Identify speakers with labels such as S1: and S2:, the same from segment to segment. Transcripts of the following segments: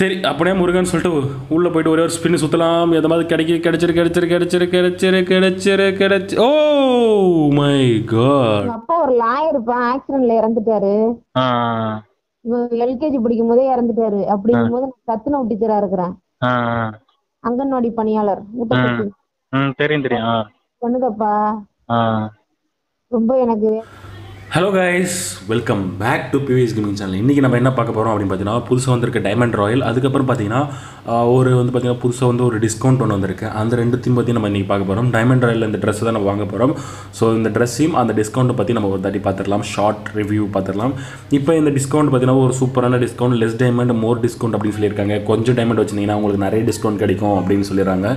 S1: சரி அப்படியே முருகன் சொல்லிட்டு உள்ளே போயிட்டு ஒரே ஒரு ஸ்பின் சுற்றலாம் எந்த மாதிரி கிடைக்கி கிடைச்சிரு கிடைச்சிரு கிடைச்சிரு கிடைச்சிரு கிடைச்சிரு கிடைச்சி ஓ மை காட்
S2: அப்பா ஒரு லாயர்ப்பா ஆக்சிடென்ட்ல இறந்துட்டாரு. எல்கேஜி படிக்கும் போதே இறந்துட்டாரு. அப்படிங்கும் போது நான் சத்துணவு டீச்சரா இருக்கிறேன். அங்கன்வாடி பணியாளர்
S3: தெரியும் தெரியும்
S2: பண்ணுங்கப்பா ரொம்ப எனக்கு
S1: hello guys welcome back to PVS gaming channel இன்றைக்கி நம்ம என்ன பார்க்க போகிறோம் அப்படின்னு பார்த்தீங்கன்னா புதுசாக வந்திருக்க டைமண்ட் ராயல் அதுக்கப்புறம் பார்த்தீங்கன்னா ஒரு வந்து பார்த்தீங்கன்னா புதுசாக வந்து ஒரு டிஸ்கவுண்ட் ஒன்று வந்திருக்கு. அந்த ரெண்டுத்தையும் பற்றி நம்ம இன்றைக்கி பார்க்க போகிறோம் டைமண்ட் ராயல் இந்த ட்ரெஸ்ஸை தான் நம்ம வாங்க போகிறோம் ஸோ இந்த ட்ரெஸ்ஸையும் அந்த டிஸ்கவுண்ட்டை பற்றி நம்ம ஒரு தாட்டி பார்த்துடலாம். ஷார்ட் ரிவ்யூ பார்த்துடலாம். இப்போ இந்த டிஸ்கவுண்ட் பார்த்தீங்கன்னா ஒரு சூப்பரான discount less diamond more discount அப்படின்னு சொல்லியிருக்காங்க. கொஞ்சம் டைமண்ட் வச்சிருந்தீங்கன்னா உங்களுக்கு நிறைய டிஸ்கவுண்ட் கிடைக்கும் அப்படின்னு சொல்லிடுறாங்க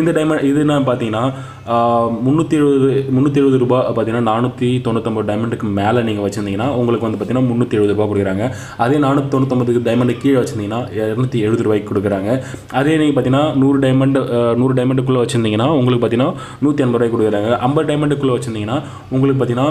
S1: இந்த டைமண்ட் இது என்ன பார்த்தீங்கன்னா முந்நூற்றி எழுபது முந்நூற்றி எழுபது ரூபா பார்த்தீங்கன்னா நானூற்றி தொண்ணூற்றம்பது டைமண்டுக்கு மேலே நீங்கள் வச்சுருந்தீங்கன்னா உங்களுக்கு வந்து பார்த்தீங்கன்னா முந்நூற்றி எழுபது ரூபா கொடுக்குறாங்க. அதே நானூற்றி தொண்ணூத்தொம்பதுக்கு டைமண்டு கீழே வச்சுருந்தீங்கன்னா இரநூத்தி எழுபது ரூபாய்க்கு கொடுக்குறாங்க. அதே நீங்கள் பார்த்தீங்கன்னா நூறு டைமண்டு நூறு டைமண்டுக்குள்ளே வச்சுருந்தீங்கன்னா உங்களுக்கு பார்த்தீங்கன்னா நூற்றி ஐம்பது ரூபாய்க்கு கொடுக்குறாங்க. ஐம்பது டைமண்டுக்குள்ளே வச்சுருந்தீங்கன்னா உங்களுக்கு பார்த்தீங்கன்னா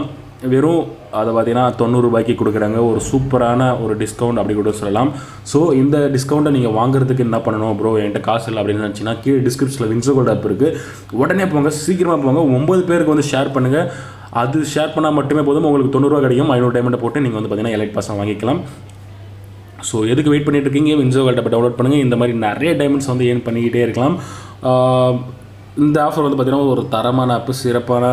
S1: வெறும் அதை பார்த்தீங்கன்னா தொண்ணூறு ரூபாய்க்கு கொடுக்குறாங்க. ஒரு சூப்பரான ஒரு டிஸ்கவுண்ட் அப்படி கூட சொல்லலாம். ஸோ இந்த டிஸ்கவுண்ட்டை நீங்கள் வாங்குறதுக்கு என்ன பண்ணணும் ப்ரோ என்கிட்ட காசு இல்லை அப்படின்னு நினச்சிங்கன்னா கீழே டிஸ்கிரிப்ஷனில் வின்சோகோல்ட் ஆப் இருக்குது உடனே போங்க சீக்கிரமாக போங்க. ஒம்பது பேருக்கு வந்து ஷேர் பண்ணுங்கள் அது ஷேர் பண்ணால் மட்டுமே போதும். உங்களுக்கு தொண்ணூறுரூவா கிடைக்கும். ஐநூறு டைமண்டை போட்டு நீங்கள் வந்து பார்த்தீங்கன்னா எலைட் பாசம் வாங்கிக்கலாம். ஸோ எதுக்கு வெயிட் பண்ணிட்டு இருக்கீங்க? வின்சோ வேல்ட்டை டவுன்லோட் பண்ணுங்கள் இந்த மாதிரி நிறைய டைமண்ட்ஸ் வந்து ஏர்ன் பண்ணிக்கிட்டே இருக்கலாம். இந்த ஆஃபர் வந்து பார்த்திங்கன்னா ஒரு தரமான ஆப்பு சிறப்பான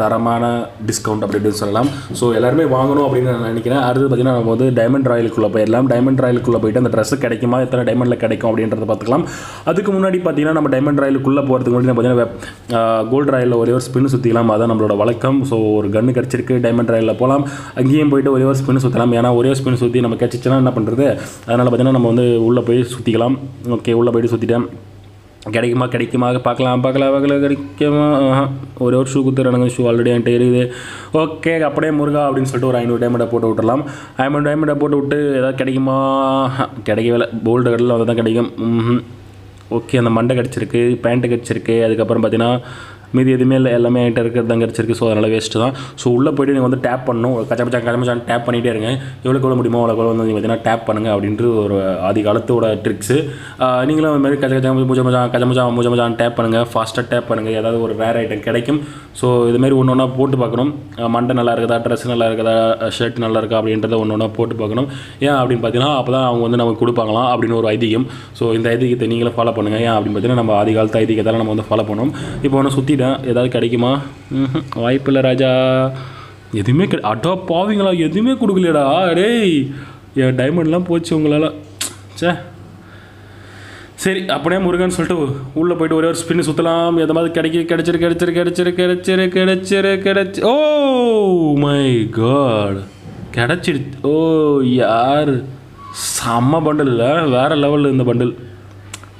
S1: தரமான டிஸ்கவுண்ட் அப்படின்னு சொல்லலாம். ஸோ எல்லாருமே வாங்கணும் அப்படின்னு நான் நினைக்கிறேன். அடுத்து பார்த்தீங்கன்னா நம்ம வந்து டைமண்ட் ராயலுக்குள்ளே போயிடலாம். டைமண்ட் ராயலுக்குள்ளே போயிட்டு அந்த ட்ரெஸ் கிடைக்குமா? எத்தனை டைமண்டில் கிடைக்கும் அப்படின்றத பார்த்துக்கலாம். அதுக்கு முன்னாடி பார்த்தீங்கன்னா நம்ம டைமண்ட் ராயலுக்குள்ளே போகிறதுக்கு முன்னாடி பார்த்தீங்கன்னா கோல்டு ராயலில் ஒரே ஒரு ஸ்பின் சுற்றிக்கலாம் அதான் நம்மளோட வழக்கம். ஸோ ஒரு கன்று கிடச்சிருக்கு டைமண்ட் ராயலில் போகலாம் அங்கேயும் போயிட்டு ஒரே ஒரு ஸ்பின் சுற்றலாம் ஏன்னா ஒரே ஒரு ஸ்பின் சுற்றி நம்ம கிடச்சிச்சுன்னா என்ன பண்ணுறது அதனால் பார்த்தீங்கன்னா நம்ம வந்து உள்ளே போய் சுற்றிக்கலாம் ஓகே உள்ளே போயிட்டு சுற்றிட்டேன் கிடைக்குமா கிடைக்குமா பார்க்கலாம் பார்க்கலாம் பார்க்கலாம் கிடைக்குமா ஒரே ஒரு ஷூ குத்துறானுங்க ஷூ ஆல்ரெடி என்கிட்ட இருக்குது. ஓகே அப்படியே முருகா அப்படின்னு சொல்லிட்டு ஒரு ஐநூறு டைமண்டை போட்டு விட்டுறலாம் ஐநூறு டைமண்டை போட்டு விட்டு ஏதாவது கிடைக்குமா? கிடைக்கவே இல்லை. போல்டு கடையில் வந்து தான் கிடைக்கும் ஓகே அந்த மண்டை கிடச்சிருக்கு பேண்ட்டு கிடச்சிருக்கு. அதுக்கப்புறம் பார்த்தீங்கன்னா மீதி எதுவுமே இல்லை எல்லாமே என்கிட்ட இருக்கிறது தான் கிடச்சிருக்கு ஸோ அதனால் வேஸ்ட்டு தான். ஸோ உள்ளே போய்ட்டு நீங்கள் வந்து டேப் பண்ணணும். கச்சமச்சான் கச்சமச்சான் டேப் பண்ணிகிட்டே இருங்க. எவ்வளோ எவ்வளோ முடியுமோ அவ்வளோ எவ்வளோ வந்து நீங்கள் பார்த்தீங்கன்னா டேப் பண்ணுங்கள் அப்படின்ட்டு ஒரு ஆதி காலத்தோட ட்ரிக்ஸு நீங்களும் அது மாதிரி கச்ச கச்சா பூஜை மச்சான் கச்சமச்சான் டேப் பண்ணுங்கள் ஃபாஸ்ட்டாக டேப் பண்ணுங்கள் ஏதாவது ஒரு ரேர் ஐட்டம் கிடைக்கும். ஸோ இதுமாரி ஒன்று ஒன்றா போட்டு பார்க்கணும். மண்டை நல்லா இருக்குதா? ட்ரெஸ் நல்லா இருக்குதா? ஷர்ட் நல்லா இருக்கா? அப்படின்றத ஒன்று ஒன்றா போட்டு பார்க்கணும். ஏன் அப்படின்னு பார்த்தீங்கன்னா அப்போ தான் அவங்க வந்து நமக்கு கொடுப்பாங்களாம் அப்படின்னு ஒரு ஐதீகம். ஸோ இந்த ஐதீகத்தை நீங்களும் ஃபாலோ பண்ணுங்கள் ஏன் அப்படின்னு பார்த்தீங்கன்னா நம்ம ஆதி காலத்து ஐதீகத்தால் நம்ம வந்து ஃபாலோ பண்ணோம் இப்போ ஒன்று சுற்றி சுற்றிட்டேன் ஏதாவது கிடைக்குமா? வாய்ப்பு வாய்ப்பில்லை ராஜா. எதுவுமே கிடை அடா பாவிங்களா எதுவுமே கொடுக்கலடா டேய் என் டைமண்ட்லாம் போச்சு உங்களால். சே சரி அப்படியே முருகன் சொல்லிட்டு உள்ளே போயிட்டு ஒரே ஒரு ஸ்பின் சுற்றலாம் எந்த மாதிரி கிடைக்க கிடைச்சிரு கிடைச்சிரு கிடைச்சிரு கிடைச்சிரு கிடைச்சிரு கிடைச்சி ஓ மை காட் கிடைச்சிரு ஓ யார்? செம்ம பண்டில் வேறு லெவலில் இந்த பண்டில்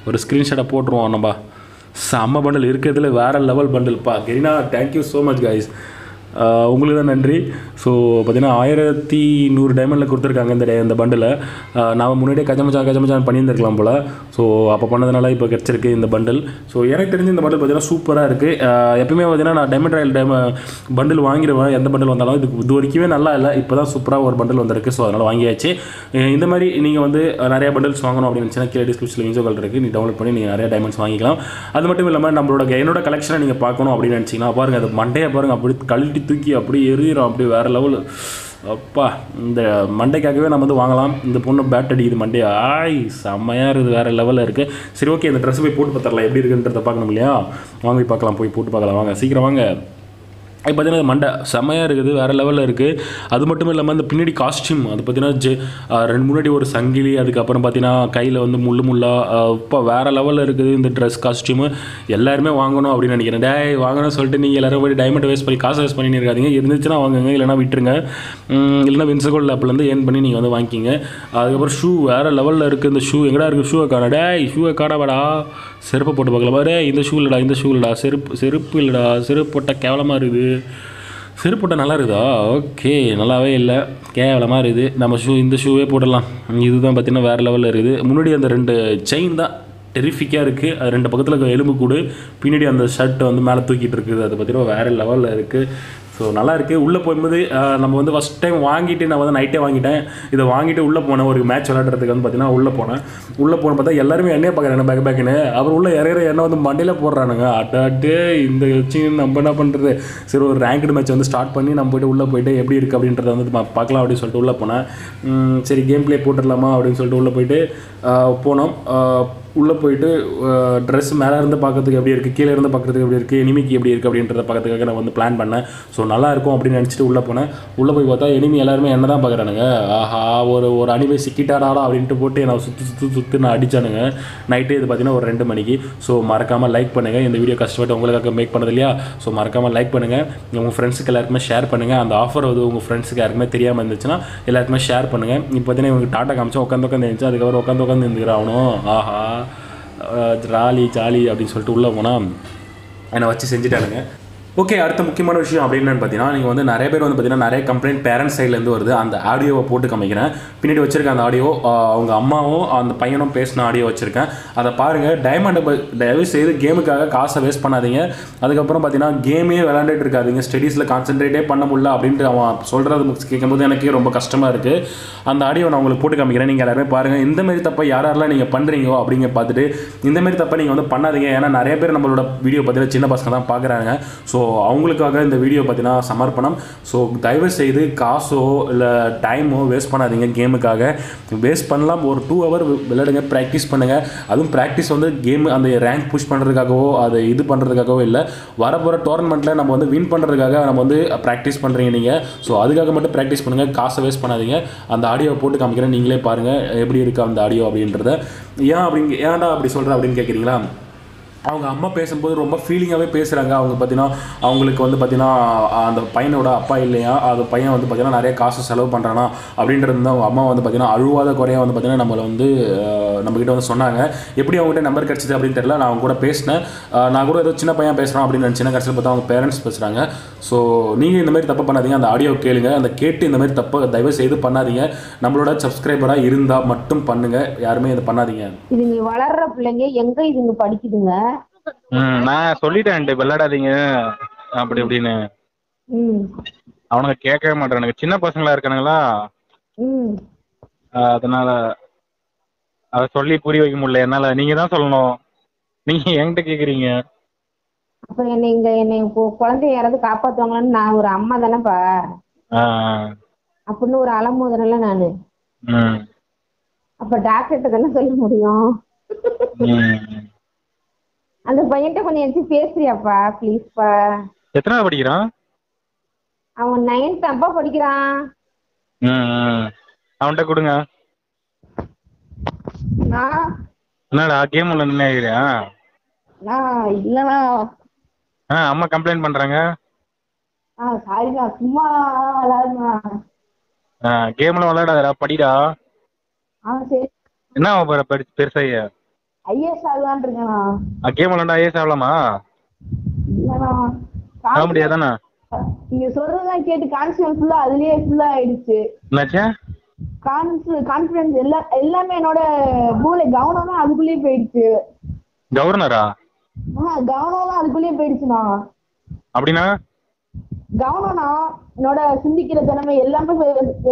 S1: ஒரு ஸ்க்ரீன்ஷாட்டை போட்டுருவோம் நம்ம. செம்ம பண்டில் இருக்கிறதுல வேறு லெவல் பண்டில்ப்பா கெரினா thank you so much guys உங்களுக்கு தான் நன்றி. ஸோ பார்த்தீங்கன்னா ஆயிரத்தி நூறு டைமண்டில் கொடுத்துருக்காங்க இந்த டே இந்த பண்டில் நான் முன்னாடியே கஜமச்சான் கஜமச்சான் பண்ணியிருந்திருக்கலாம் போல். ஸோ அப்போ பண்ணதுனால இப்போ கிடச்சிருக்கு இந்த பண்டில் ஸோ எனக்கு தெரிஞ்சு இந்த பண்டில் பார்த்தீங்கன்னா சூப்பராக இருக்குது எப்பயுமே பார்த்தீங்கன்னா நான் டைமண்ட் ராயல் டைம் பண்டில் வாங்கிடுவேன் எந்த பண்டில் வந்தாலும் இது இது வரைக்குமே நல்லா இல்லை. இப்போ தான் சூப்பராக ஒரு பண்டில் வந்திருக்கு. ஸோ அதனால் வாங்கியாச்சு. இந்த மாதிரி நீங்கள் வந்து நிறைய பண்டில்ஸ் வாங்கணும் அப்படின்னு நினச்சினா கீழே டிஸ்கிரிப்ஷனில் இன்சோகள் இருக்குது நீ டவுன்லோட் பண்ணி நீங்கள் நிறைய டைமண்ட்ஸ் வாங்கிக்கலாம். அது மட்டும் இல்லாமல் நம்மளோட என்னோட கலெக்ஷனை நீங்கள் பார்க்கணும் அப்படின்னு நினச்சிங்கன்னா பாருங்கள் அது மண்டே பாருங்கள் அப்படி கழட்டி தூக்கி அப்படியே எறிகிறோம் அப்படியே வேறு லெவல் அப்பா இந்த மண்டைக்காகவே நம்ம வந்து வாங்கலாம். இந்த பொண்ணு பேட் அடிக்குது மண்டே ஆய் செம்மையாக இருக்குது. வேறு லெவலில் இருக்குது சரி ஓகே இந்த ட்ரெஸ் போய் போட்டு பார்த்துடலாம். எப்படி இருக்குன்றத பார்க்கணும் இல்லையா? வாங்கி பார்க்கலாம். போய் போட்டு பார்க்கலாம். வாங்க சீக்கிரம் வாங்க. அது பார்த்தீங்கன்னா மண்டை செம்மையாக இருக்குது வேறு லெவலில் இருக்குது அது மட்டும் இல்லாமல் இந்த பின்னாடி காஸ்டியூம் அது பார்த்தீங்கன்னா ஜெ ரெண்டு முன்னாடி ஒரு சங்கிலி அதுக்கப்புறம் பார்த்தீங்கன்னா கையில் வந்து முள்ளு முள்ளாக இப்போ வேறு லெவலில் இருக்குது இந்த ட்ரெஸ் காஸ்டியூமு எல்லாருமே வாங்கணும் அப்படின்னு நினைக்கிறேன். டே வாங்கணும்னு சொல்லிட்டு நீங்கள் எல்லோரும் போய் டைமண்ட் வேஸ்ட் பண்ணி காசு வேஸ்ட் பண்ணி இருக்காதீங்க இருந்துச்சுன்னா வாங்குங்க இல்லைனா விட்டுருங்க. இல்லைன்னா இல்லைனா வின்சகோல் ஆப்லேருந்து ஏர்ன் பண்ணி நீங்கள் வந்து வாங்கிக்கிங்க. அதுக்கப்புறம் ஷூ வேறு லெவலில் இருக்குது இந்த ஷூ எங்கடா இருக்குது ஷூவை காணா டேய் ஷூவை காணாவாடா செருப்பை போட்டு பார்க்கலாம் பாரு இந்த ஷூ இல்லைடா இந்த ஷூ இல்லைடா. செருப்பு செருப்பு இல்லைடா. செருப்பு போட்டால் கேவலமாக இருக்குது. செருப்பு போட்டால் நல்லா இருக்குதா? ஓகே நல்லாவே இல்லை. கேவலமாக இருக்குது. நம்ம ஷூ இந்த ஷூவே போடலாம். இதுதான் பார்த்தீங்கன்னா வேறு லெவலில் இருக்குது. முன்னாடி அந்த ரெண்டு செயின் தான் டெரிஃபிக்காக இருக்குது அது ரெண்டு பக்கத்தில் எலும்பு கூடு பின்னாடி அந்த ஷர்ட்டை வந்து மேலே தூக்கிட்டு இருக்குது. அது பார்த்தீங்கன்னா வேறு லெவலில் இருக்குது ஸோ நல்லா இருக்குது உள்ளே போகும்போது நம்ம வந்து ஃபஸ்ட் டைம் வாங்கிட்டு நான் வந்து நைட்டே வாங்கிட்டேன். இதை வாங்கிட்டு உள்ளே போனேன். ஒரு மேட்ச் விளையாடுறதுக்கு வந்து பார்த்தீங்கன்னா உள்ளே போனேன். உள்ளே போன பார்த்தா எல்லாருமே என்னையே பார்க்குறாங்க. பேக் பேக்குன்னு அப்புறம் உள்ளே இறங்குற என்ன வந்து மண்டையில் போடுறானுங்க. அட்டாட்டு இந்த வச்சு நம்ம என்ன பண்ணுறது சரி ஒரு ரேங்க்டு மேட்ச் வந்து ஸ்டார்ட் பண்ணி நம்ம போயிட்டு உள்ளே போயிட்டு எப்படி இருக்குது அப்படின்றத வந்து பார்க்கலாம் அப்படின்னு சொல்லிட்டு உள்ளே போனேன். சரி கேம் பிளே போட்டுடலாமா அப்படின்னு சொல்லிட்டு உள்ளே போயிட்டு போனோம். உள்ளே போயிட்டு ட்ரெஸ் மேலே இருந்து பார்க்கறதுக்கு எப்படி இருக்குது கீழே இருந்து பார்க்கறதுக்கு எப்படி இருக்குது எனிமிக்கு எப்படி இருக்குது அப்படின்றத பார்க்கறதுக்காக நான் வந்து பிளான் பண்ணேன். ஸோ நல்லா இருக்கும் அப்படின்னு நினச்சிட்டு உள்ளே போனேன். உள்ளே போய் பார்த்தா எனிமி எல்லாருமே என்ன தான் பார்க்குறானுங்க ஆஹா ஒரு ஒரு அனிமே சிக்கிட்டாடாடா அப்படின்ட்டு போட்டு நான் சுற்றி சுற்றி சுற்றி நான் அடித்தானுங்க நைட்டு இது பார்த்தீங்கன்னா ஒரு ரெண்டு மணிக்கு. ஸோ மறக்காமல் லைக் பண்ணுங்கள் இந்த வீடியோ கஷ்டப்பட்டு உங்களுக்காக மேக் பண்ணது இல்லையா? ஸோ மறக்காமல் லைக் பண்ணுங்கள் உங்கள் ஃப்ரெண்ட்ஸுக்கு எல்லாருக்குமே ஷேர் பண்ணுங்கள் அந்த ஆஃபர் வந்து உங்கள் ஃப்ரெண்ட்ஸுக்கு யாருக்குமே தெரியாமல் இருந்துச்சுன்னா எல்லாருக்குமே ஷேர் பண்ணுங்கள் இப்போ பார்த்தீங்கன்னா இவங்க டாட்டா காமிச்சா உட்காந்து உட்காந்து இருந்துச்சு அதுக்கப்புறம் உட்காந்து உட்காந்து இருந்துக்கிறான் ஆஹா. ஜாலி ஜாலி அப்படின்னு சொல்லிட்டு உள்ளே போனால் என்னை வச்சு செஞ்சுட்டானுங்க. ஓகே அடுத்த முக்கியமான விஷயம் அப்படின்னு பார்த்தீங்கன்னா நீங்கள் வந்து நிறைய பேர் வந்து பார்த்தீங்கன்னா நிறைய கம்ப்ளைண்ட் பேரண்ட்ஸ் சைட்லேருந்து வருது. அந்த ஆடியோவை போட்டு காமிக்கிறேன். பின்னாடி வச்சிருக்க அந்த ஆடியோ அவங்க அம்மாவும் அந்த பையனும் பேசின ஆடியோ வச்சுருக்கேன். அதை பாருங்கள் டைமண்டை தயவு செய்து கேமுக்காக காசை வேஸ்ட் பண்ணாதீங்க. அதுக்கப்புறம் பார்த்தீங்கன்னா கேமே விளாண்டுட்டு இருக்காதீங்க. ஸ்டடீஸில் கான்சென்ட்ரேட்டே பண்ண முடியல அப்படின்ட்டு அவன் சொல்கிறது கேட்கும்போது எனக்கே ரொம்ப கஷ்டமாக இருக்குது அந்த ஆடியோ நான் உங்களுக்கு போட்டு காமிக்கிறேன். நீங்கள் எல்லாருமே பாருங்கள் இந்தமாரி தப்பை யார் யாரெல்லாம் நீங்கள் பண்ணுறீங்களோ அப்படிங்க பார்த்துட்டு இந்தமாரி தப்பை நீங்கள் வந்து பண்ணாதீங்க. ஏன்னா நிறைய பேர் நம்மளோட வீடியோ பார்த்துட்டு சின்ன பசங்க தான் பார்க்குறாங்க. ஸோ அவங்களுக்காக இந்த வீடியோ பார்த்தீங்கன்னா சமர்ப்பணம். ஸோ தயவு செய்து காசோ இல்லை டைமோ வேஸ்ட் பண்ணாதீங்க கேமுக்காக வேஸ்ட் பண்ணலாம் ஒரு டூ ஹவர் விளையாடுங்க ப்ராக்டிஸ் பண்ணுங்கள் அதுவும் ப்ராக்டிஸ் வந்து கேம் அந்த ரேங்க் புஷ் பண்ணுறதுக்காகவோ அதை இது பண்ணுறதுக்காகவோ இல்லை. வரப்போகிற டோர்னமெண்ட்டில் நம்ம வந்து வின் பண்ணுறதுக்காக நம்ம வந்து ப்ராக்டிஸ் பண்ணுறீங்க நீங்கள் ஸோ அதுக்காக மட்டும் ப்ராக்டிஸ் பண்ணுங்கள் காசை வேஸ்ட் பண்ணாதீங்க. அந்த ஆடியோவை போட்டு காமிக்கிறேன் நீங்களே பாருங்கள் எப்படி இருக்குது அந்த ஆடியோ அப்படின்றத. ஏன் அப்படிங்க ஏன்டா அப்படி சொல்கிறேன் அப்படின்னு கேட்குறீங்களா அவங்க அம்மா பேசும்போது ரொம்ப ஃபீலிங்காகவே பேசுகிறாங்க அவங்க பார்த்தீங்கன்னா அவங்களுக்கு வந்து பார்த்தீங்கன்னா அந்த பையனோட அப்பா இல்லையா? அது பையன் வந்து பார்த்தீங்கன்னா நிறைய காசு செலவு பண்ணுறானா அப்படின்றது வந்து அவங்க அம்மா வந்து பார்த்தீங்கன்னா அழுவாத குறையாக வந்து பார்த்தீங்கன்னா நம்மளை வந்து நம்மக்கிட்ட வந்து சொன்னாங்க. எப்படி அவங்ககிட்ட நம்பர் கிடச்சிது அப்படின்னு தெரியல. நான் அவங்க கூட பேசினேன். நான் கூட ஏதோ சின்ன பையன் பேசுகிறான் அப்படின்னு நினச்சினா. கடைசியில் பார்த்தா அவங்க பேரண்ட்ஸ் பேசுகிறாங்க ஸோ நீங்கள் இந்த மாதிரி தப்பு பண்ணாதீங்க. அந்த ஆடியோ கேளுங்க. அந்த கேட்டு இந்த மாதிரி தப்பு தயவு செய்து பண்ணாதீங்க. நம்மளோட சப்ஸ்கிரைபராக இருந்தால் மட்டும் பண்ணுங்கள் யாருமே இதை பண்ணாதீங்க.
S2: இதுங்க வளர்கிற பிள்ளைங்க எங்கே இதுங்க படிக்குதுங்க?
S3: ம் நான் சொல்லிட்டேன் விளையாடாதீங்க. அப்படி இப்படின்னு.
S2: ம்.
S3: அவனுங்க கேட்கவே மாட்டானுங்க சின்ன பசங்களா இருக்கானுங்களா? அதனால அதை சொல்லி புரிய வைக்க முடியல. என்னால நீங்க தான் சொல்லணும். நீங்க என்கிட்ட கேக்குறீங்க.
S2: அப்ப என்னை இங்க என்னை குழந்தைய யாராவது காப்பாத்துவாங்களான்னு நான் ஒரு அம்மா தானேப்பா. அப்படின்னு ஒரு அலமோதனல நானு. அப்ப டாக்டர்கிட்ட தானே சொல்ல முடியும். அந்த பையன்கிட்ட கொஞ்சம் எடுத்து பேசுறியாப்பா ப்ளீஸ்ப்பா
S3: எத்தனாவது படிக்கிறான்?
S2: அவன் நைன்த் அப்பா படிக்கிறான்.
S3: அவன்கிட்ட கொடுங்க.
S2: நான்
S3: என்னடா கேம் உள்ள நின்னுக்கிறியா
S2: நான் இல்லைண்ணா.
S3: ஆ அம்மா கம்ப்ளைண்ட் பண்றாங்க?
S2: ஆ சாரிண்ணா சும்மா விளாடுண்ணா
S3: ஆ கேம்ல விளையாடாதடா படிடா.
S2: ஆ சரி.
S3: என்ன ஆக போற பெரு- பெருசாயி
S2: ஐஎஸ் ஆகலான் இருக்கேண்ணா
S3: கேம் விளையாண்டா ஐஎஸ் ஆகலாமா ஆக முடியாதானே?
S2: நீங்க சொல்றதெல்லாம் கேட்டு கான்ஃபிடன்ஸ் ஃபுல்லா அதுலயே ஃபுல்லா ஆயிடுச்சு.
S3: என்னாச்சு?
S2: கான்ஃபி கான்ஃபிடன்ஸ் எல்லா எல்லாமே என்னோட மூளை கவனம் அதுக்குள்ளேயே போயிடுச்சு.
S3: கவர்னரா?
S2: ஆ கவனம் தான் அதுக்குள்ளேயே போயிடுச்சுண்ணா.
S3: அப்படின்னா?
S2: கவனம்னா என்னோட சிந்திக்கிற திறமை எல்லாமே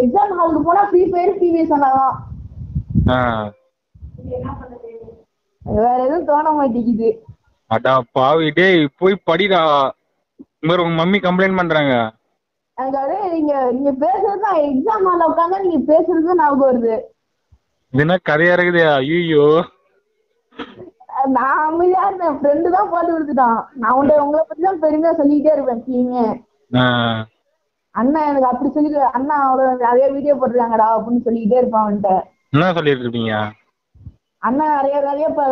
S2: எக்ஸாம் ஹாலுக்கு போனா ஃப்ரீ ஃபயர் டிவிஎஸ் சொன்னாதான்
S3: ஆ.
S2: வேற எதுவும் தோண மாட்டேங்குது.
S3: அடா பாவி டேய் போய் படிடா. மாதிரி உங்க மம்மி கம்ப்ளைண்ட் பண்றாங்க.
S2: எனக்கு அப்படியே நீங்க நீங்க பேசுறது எக்ஸாம் ஹால்ல உட்காந்தா நீங்க பேசுறது ஞாபகம் வருது.
S3: என்ன கதையா இருக்குது? ஐயோ
S2: நான் அமைதியா இருந்தேன். ஃப்ரெண்டு தான் போட்டு கொடுத்துட்டான். நான் உன்ட உங்களை பத்தி தான் பெருமையா சொல்லிக்கிட்டே இருப்பேன் எப்பயுமே அண்ணா எனக்கு அப்படி சொல்லி அண்ணா அவ்வளோ நிறைய வீடியோ போட்டிருக்காங்கடா அப்படின்னு சொல்லிக்கிட்டே இருப்பான் அவன்கிட்ட.
S3: என்ன சொல்லிட்டு இருப்பீங்க?
S2: அண்ணா நிறைய நிறைய இப்ப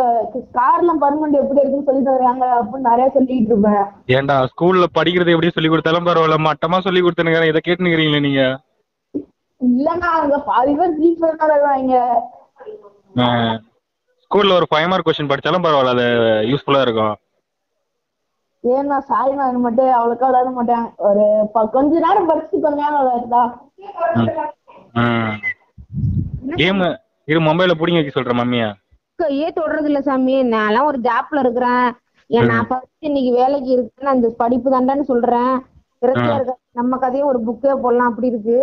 S2: கார்லாம் பர்மனெண்ட் எப்படி இருக்குன்னு சொல்லி தருவாங்க அப்படின்னு நிறைய சொல்லிட்டு இருப்பேன்.
S3: ஏன்டா ஸ்கூல்ல படிக்கிறது எப்படி சொல்லி கொடுத்தாலும் பரவாயில்ல. மட்டமா சொல்லி கொடுத்தனுங்க இதை கேட்டுனுக்கிறீங்களே நீங்க?
S2: இல்லன்னா அங்க பாதி பேர் ஃபயர் விளையாடுவாங்க
S3: ஸ்கூல்ல ஒரு ஃபைவ் மார்க் கொஸ்டின் படிச்சாலும் பரவாயில்ல. அது யூஸ்ஃபுல்லா இருக்கும்.
S2: ஏன்னா சாரி நான் மட்டும் அவ்வளோக்கா விளையாட மாட்டேன். ஒரு கொஞ்ச நேரம் படிச்சுட்டு கொஞ்ச நேரம் விளையாடுதா
S3: கேம் இது மொபைல புடிங்க வைக்க சொல்ற மம்மியா.
S2: ஏ தொடறது இல்ல சாமி. நான்லாம் ஒரு ஜாப்ல இருக்கிறேன். நான் ஃபர்ஸ்ட் இன்னைக்கு வேலைக்கு இருக்கேன் அந்த படிப்பு தாண்டான்னு சொல்றேன். நம்ம கதையே ஒரு புக்கே போடலாம். அப்படி இருக்கு.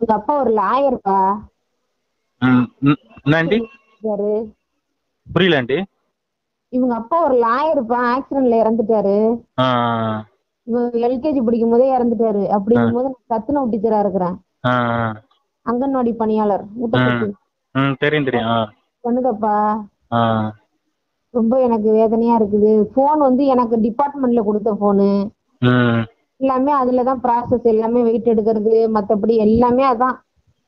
S2: எங்க அப்பா ஒரு லாயர்ப்பா
S3: புரியல ஆண்டி.
S2: இவங்க அப்பா ஒரு லாயர்ப்பா ஆக்சிடென்ட்ல இறந்துட்டாரு. இவங்க எல்கேஜி படிக்கும் போதே இறந்துட்டாரு. அப்படிங்கும் போது நான் சத்துணவு டீச்சரா இருக்கிறேன். அங்கன்வாடி பணியாளர்
S3: தெரியும் தெரியும் ஆ.
S2: ரொம்ப எனக்கு வேதனையா இருக்குது. ஃபோன் வந்து எனக்கு டிபார்ட்மெண்ட்ல கொடுத்த ஃபோனு
S3: ம்.
S2: எல்லாமே அதுல தான் ப்ராசஸ் எல்லாமே வெயிட் எடுக்கிறது மத்தபடி எல்லாமே அதான்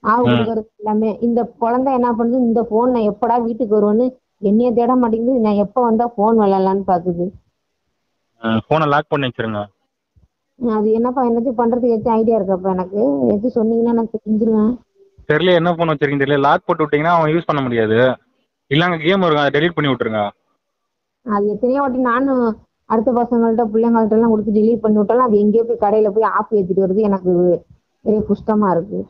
S2: ஆவு கொடுக்கறது எல்லாமே. இந்த குழந்தை என்ன பண்ணுது? இந்த ஃபோன் நான் எப்படா வீட்டுக்கு வருவேன்னு என்னைய தேட மாட்டேங்குது. நான் எப்ப வந்தா ஃபோன் விளையாடலான்னு பாக்குது.
S3: ஃபோனை லாக் பண்ணி வச்சிருங்க.
S2: அது என்னப்பா என்னத்தையும் பண்றதுக்கு ஏதாச்சும் ஐடியா இருக்காப்பா எனக்கு? எது சொன்னீங்கன்னா நான் தெரிஞ்சிருவேன்.
S3: தெரியல என்ன ஃபோன் வச்சிருக்கீங்க தெரியல லாக் போட்டு விட்டீங்கன்னா அவன் யூஸ் பண்ண முடியாது. இல்ல அங்க கேம் இருக்கும் அதை டெலீட் பண்ணி விட்டுருங்க.
S2: அது எத்தனையோ வாட்டி நானும் அடுத்த பசங்கள்ட்ட பிள்ளைங்கள்ட்ட எல்லாம் கொடுத்து delete பண்ணி விட்டாலும் அது எங்கேயோ போய் கடையில போய் ஆப் ஏத்திட்டு வருது. எனக்கு பெரிய குஷ்டமா இருக்கு.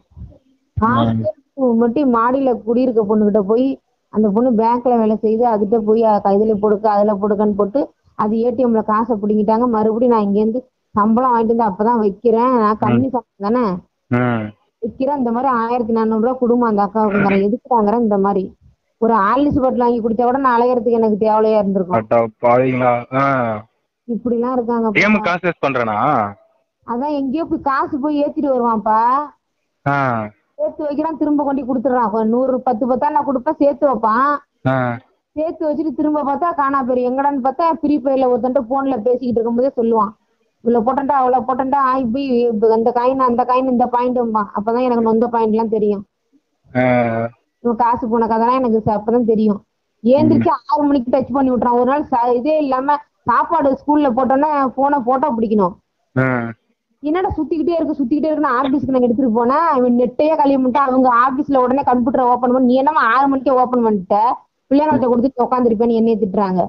S2: மட்டும் மாடியில குடியிருக்க பொண்ணுகிட்ட போய் அந்த பொண்ணு பேங்க்ல வேலை செய்து அதுகிட்ட போய் இதுல போடுக்க அதுல போடுக்கன்னு போட்டு அது ஏடிஎம்ல காசை பிடிங்கிட்டாங்க. மறுபடியும் நான் இங்க இருந்து சம்பளம் வாங்கிட்டு வந்து அப்பதான் வைக்கிறேன். நான் கம்மி சம்பளம் தானே?
S3: ம்
S2: விற்கிறேன் இந்த மாதிரி ஆயிரத்தி நானூறு ரூபா குடும்பம் அந்த அக்காவுக்குங்கிறேன் எதுக்குறாங்கிறேன் இந்த மாதிரி? ஒரு ஆலிஸ் பாட்டில் வாங்கி குடிச்சா கூட நான் அலையறதுக்கு எனக்கு தேவையா இருந்திருக்கும்.
S3: அட்டா பாவீங்களா? ஆ.
S2: இப்படி எல்லாம் இருக்காங்க
S3: காசு பண்றேனா?
S2: அதான் எங்கேயோ போய் காசு போய் ஏத்திட்டு வருவான்ப்பா. சேர்த்து வைக்கிறான் திரும்ப கொண்டு கொடுத்துட்றான். கொஞ்சம் நூறு பத்து பத்தா நான் கொடுப்பேன் சேர்த்து வைப்பான். சேர்த்து வச்சுட்டு திரும்ப பார்த்தா காணா போயிரு எங்கடான்னு பார்த்தா ஃப்ரீ ஃபயர்ல ஒருத்தன்ட்ட போன்ல பேசிக்கிட்டு இருக்கும்போதே சொல்லுவான். இவ்வளவு போட்டேன்டா அவ்வளவு போட்டேன்டா ஆய் போய் அந்த காயின் அந்த காயின் இந்த பாயிண்ட்பான் அப்பதான் எனக்கு நொந்த பாயிண்ட் எல்லாம் தெரியும். இவன் காசு போன கதைலாம் எனக்கு அப்பதான் தெரியும். ஏந்திரிச்சு ஆறு மணிக்கு டச் பண்ணி விட்டுறான். ஒரு நாள் இதே இல்லாம சாப்பாடு ஸ்கூல்ல போட்டோன்னே போனை போட்டோ பிடிக்கணும். என்னடா சுத்திக்கிட்டே இருக்கு சுத்திக்கிட்டே இருக்குன்னு ஆபீஸ்க்கு நான் எடுத்துட்டு போனேன் அவன் நெட்டையே கழிய முட்டா அவங்க ஆபீஸ்ல உடனே கம்ப்யூட்டர் ஓபன் பண்ணி நீ என்னமா ஆறு மணிக்கே ஓபன் பண்ணிட்ட? பிள்ளைங்கள்ட்ட கொடுத்துட்டு உட்காந்துருப்பேன்னு என்னைய திட்டுறாங்க.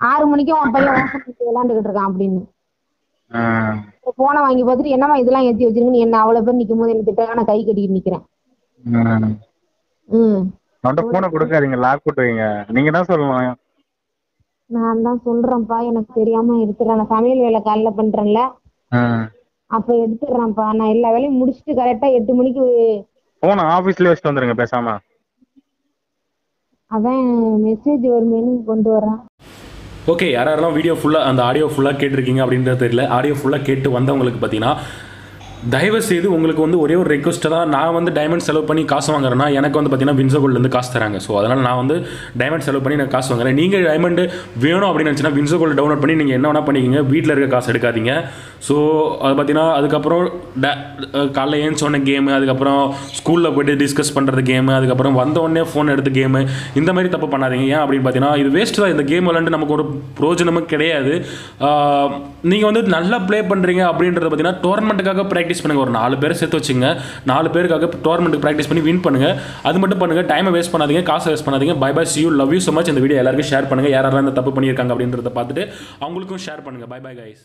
S2: ஆறு மணிக்கே உன் பையன் விளையாண்டுகிட்டு இருக்கான் அப்படின்னு. போனை வாங்கி பார்த்துட்டு என்னம்மா இதெல்லாம் ஏத்தி வச்சிருக்கீங்கன்னு என்ன அவ்வளவு பேர் நிக்கும் போது என்ன திட்டாங்க நான் கை கட்டிக்கிட்டு நிக்கிறேன். ம்.
S3: போனை கொடுக்காதீங்க லாக் போட்டு வைங்க. நீங்க தான் சொல்லணும்.
S2: நான் தான் சொல்றேன்ப்பா எனக்கு தெரியாம எடுத்துறேன் நான் சமையல் வேலை காலைல பண்றேன்ல. அப்ப எடுத்துடுறேன்ப்பா. நான் எல்லா வேலையும் முடிச்சுட்டு கரெக்டா எட்டு மணிக்கு
S3: போனை ஆபீஸ்ல வச்சுட்டு வந்துருங்க பேசாம.
S2: அதான் மெசேஜ் வருமேன்னு கொண்டு வரேன்
S1: ஓகே யார் யாரெல்லாம் வீடியோ ஃபுல்லாக அந்த ஆடியோ ஃபுல்லாக கேட்டிருக்கீங்க அப்படின்றது தெரியல. ஆடியோ ஃபுல்லாக கேட்டு வந்தவங்களுக்கு பார்த்தீங்கன்னா தயவு செய்து உங்களுக்கு வந்து ஒரே ஒரு ரெக்வஸ்ட்டு தான் நான் வந்து டைமண்ட் செலவு பண்ணி காசு வாங்குறேன்னா எனக்கு வந்து பார்த்தீங்கன்னா வின்சோகோல்ட்லேருந்து காசு தராங்க. ஸோ அதனால் நான் வந்து டைமண்ட் செலவு பண்ணி நான் காசு வாங்குறேன். நீங்கள் டைமண்ட் வேணும் அப்படின்னு நினச்சினா வின்சோகோல்டு டவுன்லோட் பண்ணி நீங்கள் என்ன வேணால் பண்ணிக்கிங்க. வீட்டில் இருக்க காசு எடுக்காதீங்க. ஸோ அது பார்த்தீங்கன்னா அதுக்கப்புறம் ட- காலைல ஏன் சொன்ன கேமு அதுக்கப்புறம் ஸ்கூலில் போயிட்டு டிஸ்கஸ் பண்ணுறது கேமு அதுக்கப்புறம் வந்த உடனே ஃபோன் எடுத்து கேமு இந்த மாதிரி தப்பு பண்ணாதீங்க. ஏன் அப்படின்னு பார்த்தீங்கன்னா இது வேஸ்ட் தான். இந்த கேம் விளாண்டு நமக்கு ஒரு பிரோஜனமும் கிடையாது. நீங்கள் வந்து நல்லா ப்ளே பண்ணுறீங்க அப்படின்றத பார்த்தீங்கன்னா டோர்னமெண்ட்டுக்காக ப்ராக்டிஸ் பண்ணுங்கள் ஒரு நாலு பேர் சேர்த்து வச்சுங்க. நாலு பேருக்காக டோர்னமெண்ட்டுக்கு ப்ராக்டிஸ் பண்ணி வின் பண்ணுங்கள் அது மட்டும் பண்ணுங்கள் டைமை வேஸ்ட் பண்ணாதீங்க. காசை வேஸ்ட் பண்ணாதீங்க. Bye bye see you love you so much இந்த வீடியோ எல்லாருக்கும் ஷேர் பண்ணுங்கள் யாரெல்லாம் இந்த தப்பு பண்ணியிருக்காங்க அப்படின்றத பார்த்துட்டு அவங்களுக்கும் ஷேர் பண்ணுங்கள் பை பை கைஸ்